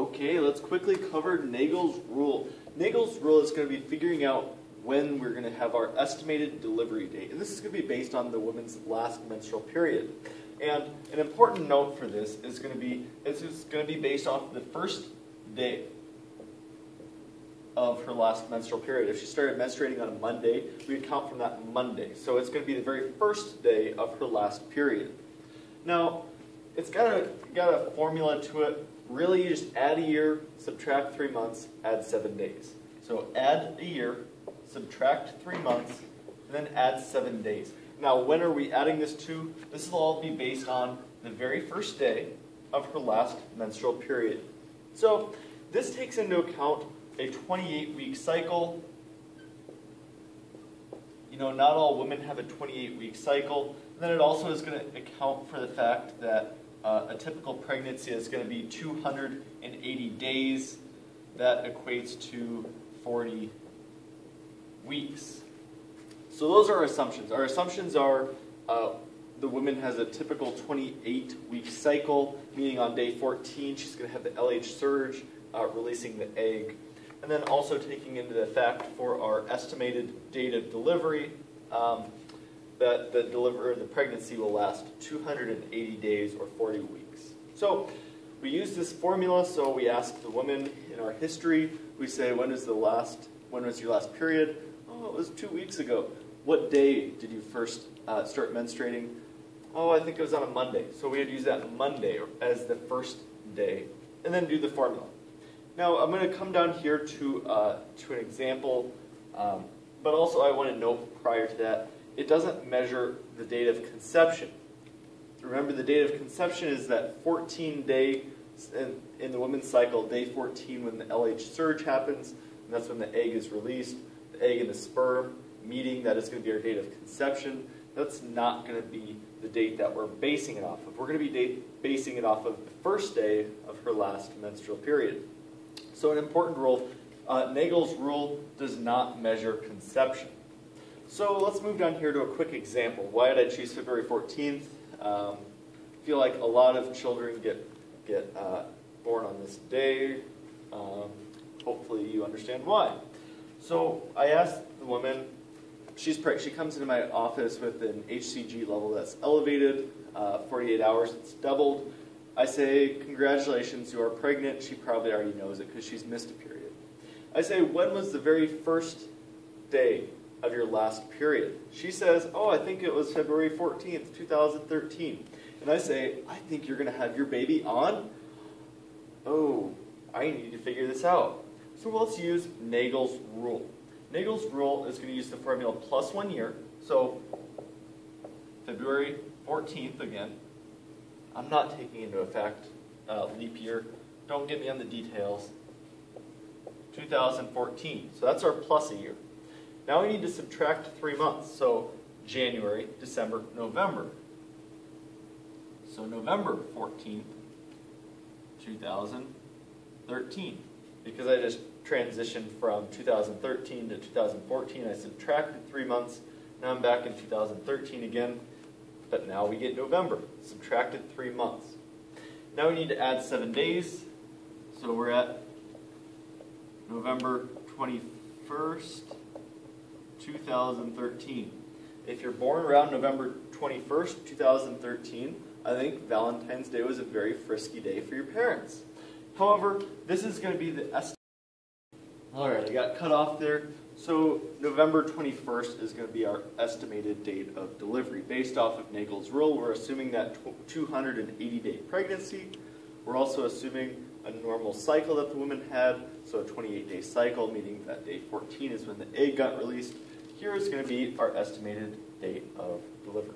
Okay, let's quickly cover Naegele's rule. Naegele's rule is going to be figuring out when we're going to have our estimated delivery date. And this is going to be based on the woman's last menstrual period. And an important note for this is going to be this is going to be based off the first day of her last menstrual period. If she started menstruating on a Monday, we would count from that Monday. So it's going to be the very first day of her last period. Now, it's got a got a formula to it. Really, you just add a year, subtract three months, add seven days. So add a year, subtract three months, and then add seven days. Now, when are we adding this to? This will all be based on the very first day of her last menstrual period. So this takes into account a 28-week cycle. You know, not all women have a 28-week cycle. And then it also is going to account for the fact that uh, a typical pregnancy is going to be 280 days. That equates to 40 weeks. So those are our assumptions. Our assumptions are uh, the woman has a typical 28 week cycle, meaning on day 14 she's going to have the LH surge, uh, releasing the egg. And then also taking into the fact for our estimated date of delivery, um, that the deliver the pregnancy will last 280 days or 40 weeks. So we use this formula. So we ask the woman in our history. We say, when is the last? When was your last period? Oh, it was two weeks ago. What day did you first uh, start menstruating? Oh, I think it was on a Monday. So we would use that Monday as the first day, and then do the formula. Now I'm going to come down here to uh, to an example, um, but also I want to note prior to that it doesn't measure the date of conception. Remember, the date of conception is that 14 day in, in the woman's cycle, day 14, when the LH surge happens, and that's when the egg is released. The egg and the sperm meeting, that is going to be our date of conception. That's not going to be the date that we're basing it off of. We're going to be date, basing it off of the first day of her last menstrual period. So, an important rule uh, Naegele's rule does not measure conception. So let's move down here to a quick example. Why did I choose February 14th? Um, I feel like a lot of children get, get uh, born on this day. Um, hopefully you understand why. So I asked the woman, she's pregnant. she comes into my office with an HCG level that's elevated, uh, 48 hours, it's doubled. I say, congratulations, you are pregnant. She probably already knows it because she's missed a period. I say, when was the very first day of your last period? She says, Oh, I think it was February 14th, 2013. And I say, I think you're going to have your baby on. Oh, I need to figure this out. So let's use Naegele's rule. Naegele's rule is going to use the formula plus one year. So February 14th again. I'm not taking into effect uh, leap year. Don't get me on the details. 2014. So that's our plus a year. Now we need to subtract three months. So January, December, November. So November 14th, 2013. Because I just transitioned from 2013 to 2014, I subtracted three months. Now I'm back in 2013 again. But now we get November. Subtracted three months. Now we need to add seven days. So we're at November 21st. 2013. If you're born around November 21st, 2013, I think Valentine's Day was a very frisky day for your parents. However, this is going to be the estimate. Alright, I got cut off there. So November 21st is going to be our estimated date of delivery. Based off of Naegele's rule, we're assuming that 280-day pregnancy. We're also assuming a normal cycle that the woman had, so a 28-day cycle, meaning that day 14 is when the egg got released. Here is going to be our estimated date of delivery.